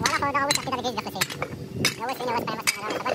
وأنا قد دعوت كده بجد قصير لو سنه بس أنا بس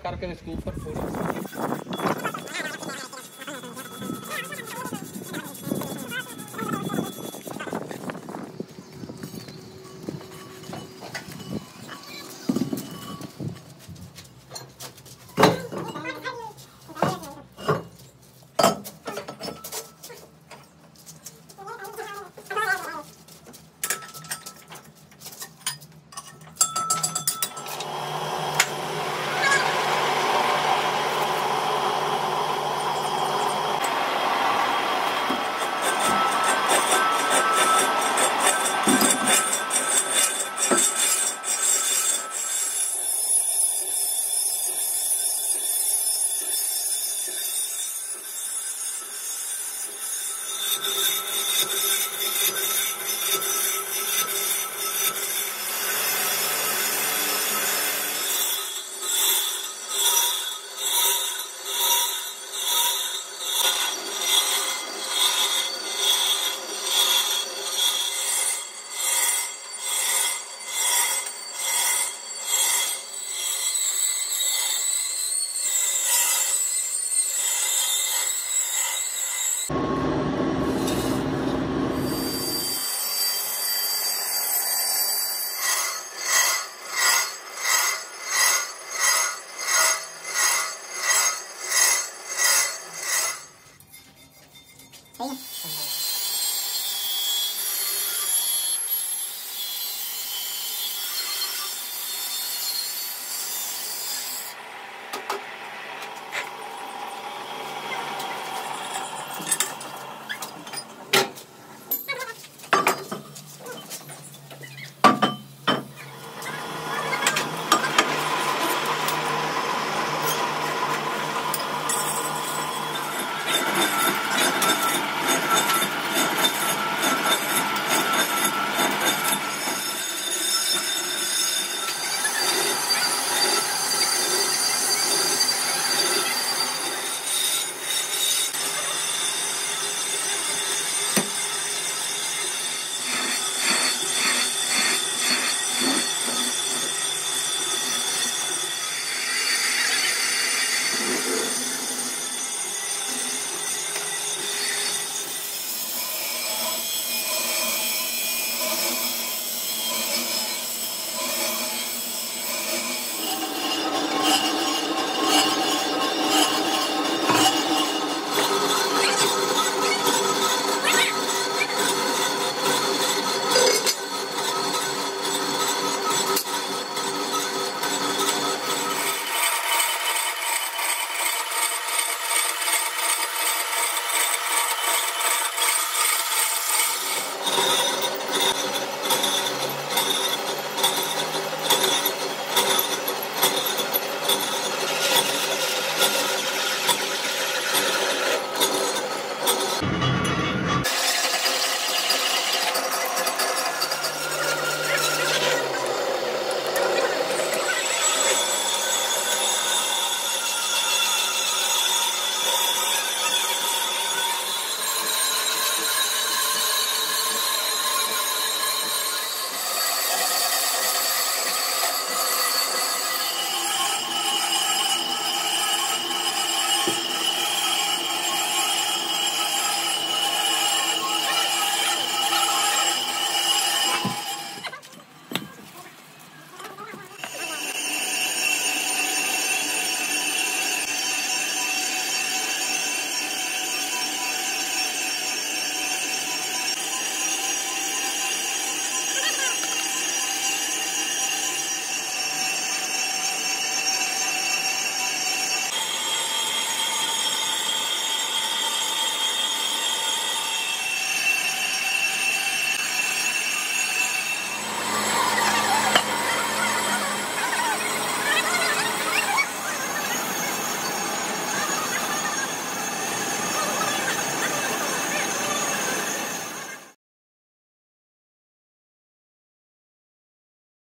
करके इसके ऊपर छोड़